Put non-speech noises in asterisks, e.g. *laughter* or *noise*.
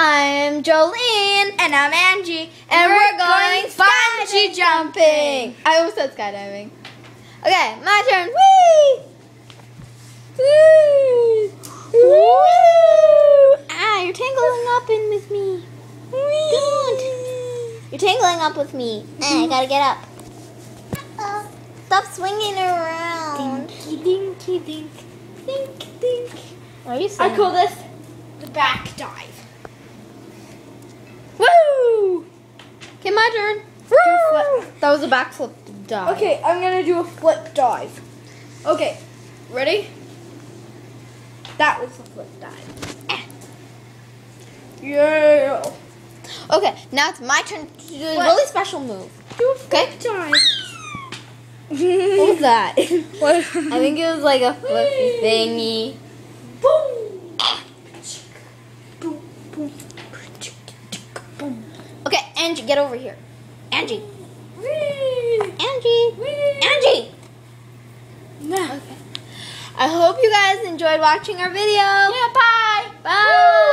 I'm Jolene. And I'm Angie. And, we're, going bungee jumping. I almost said skydiving. Okay, my turn. Whee! Whee! Woo! Ah, you're tangling up in with me. Don't. You're tangling up with me. Ah, I gotta get up. Stop swinging around. Dinky dinky dink. Dink dink. Are you I call this the back dive. Woo! Okay, my turn. That was a backflip dive. Okay, I'm gonna do a flip dive. Okay, ready? That was a flip dive. Eh. Yeah. Okay, now it's my turn to do a What? really special move. Do a Okay. flip dive. What was that? What? *laughs* I think it was like a flippy thingy. Boom. Boom. Boom. Boom. Okay, Angie, get over here. Angie. Whee! Angie. Whee! Angie. Nah. I hope you guys enjoyed watching our video. Yeah, bye. Bye.